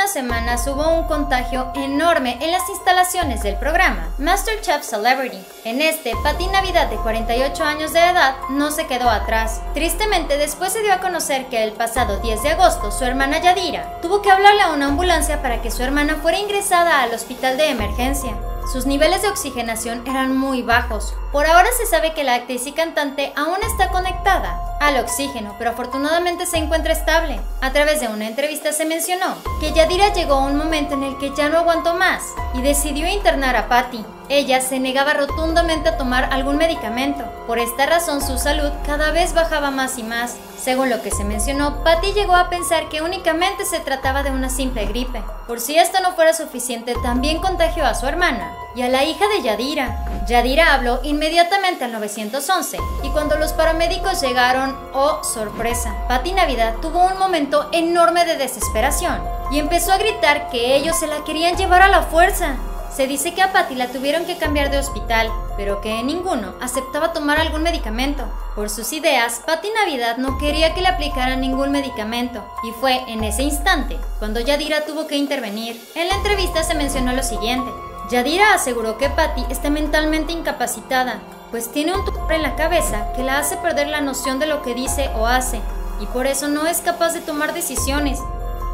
unas semanas hubo un contagio enorme en las instalaciones del programa MasterChef Celebrity. En este, Patti Navidad de 48 años de edad no se quedó atrás. Tristemente, después se dio a conocer que el pasado 10 de agosto su hermana Yadira tuvo que hablarle a una ambulancia para que su hermana fuera ingresada al hospital de emergencia. Sus niveles de oxigenación eran muy bajos. Por ahora se sabe que la actriz y cantante aún está conectada al oxígeno, pero afortunadamente se encuentra estable. A través de una entrevista se mencionó que Yadira llegó a un momento en el que ya no aguantó más y decidió internar a Patty. Ella se negaba rotundamente a tomar algún medicamento. Por esta razón su salud cada vez bajaba más y más. Según lo que se mencionó, Patty llegó a pensar que únicamente se trataba de una simple gripe. Por si esto no fuera suficiente, también contagió a su hermana y a la hija de Yadira. Yadira habló inmediatamente al 911 y cuando los paramédicos llegaron, oh sorpresa, Patty Navidad tuvo un momento enorme de desesperación y empezó a gritar que ellos se la querían llevar a la fuerza. Se dice que a Patty la tuvieron que cambiar de hospital, pero que ninguno aceptaba tomar algún medicamento. Por sus ideas, Patty Navidad no quería que le aplicaran ningún medicamento, y fue en ese instante cuando Yadira tuvo que intervenir. En la entrevista se mencionó lo siguiente. Yadira aseguró que Patty está mentalmente incapacitada, pues tiene un tumor en la cabeza que la hace perder la noción de lo que dice o hace, y por eso no es capaz de tomar decisiones.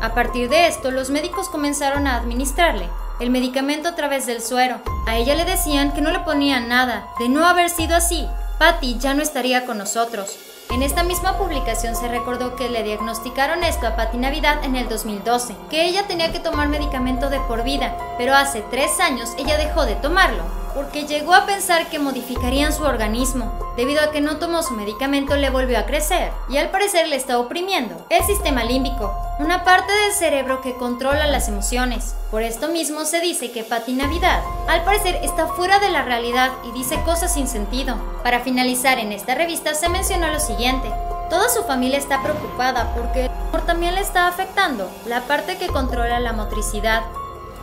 A partir de esto, los médicos comenzaron a administrarle el medicamento a través del suero. A ella le decían que no le ponían nada. De no haber sido así, Patty ya no estaría con nosotros. En esta misma publicación se recordó que le diagnosticaron esto a Patty Navidad en el 2012, que ella tenía que tomar medicamento de por vida, pero hace tres años ella dejó de tomarlo porque llegó a pensar que modificarían su organismo. Debido a que no tomó su medicamento le volvió a crecer y al parecer le está oprimiendo el sistema límbico, una parte del cerebro que controla las emociones. Por esto mismo se dice que Patti Navidad al parecer está fuera de la realidad y dice cosas sin sentido. Para finalizar en esta revista se menciona lo siguiente. Toda su familia está preocupada porque el tumor también le está afectando la parte que controla la motricidad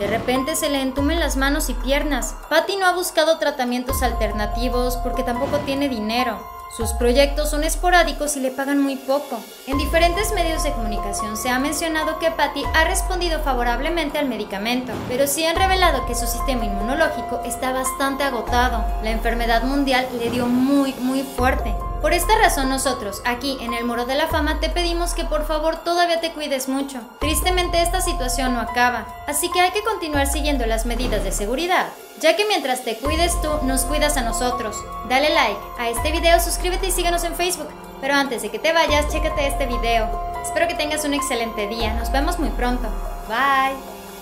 de repente se le entumen las manos y piernas. Patty no ha buscado tratamientos alternativos porque tampoco tiene dinero. Sus proyectos son esporádicos y le pagan muy poco. En diferentes medios de comunicación se ha mencionado que Patty ha respondido favorablemente al medicamento, pero sí han revelado que su sistema inmunológico está bastante agotado. La enfermedad mundial le dio muy, muy fuerte. Por esta razón nosotros, aquí en el Muro de la Fama, te pedimos que por favor todavía te cuides mucho. Tristemente esta situación no acaba, así que hay que continuar siguiendo las medidas de seguridad, ya que mientras te cuides tú, nos cuidas a nosotros. Dale like a este video, suscríbete y síguenos en Facebook. Pero antes de que te vayas, chécate este video. Espero que tengas un excelente día, nos vemos muy pronto. Bye.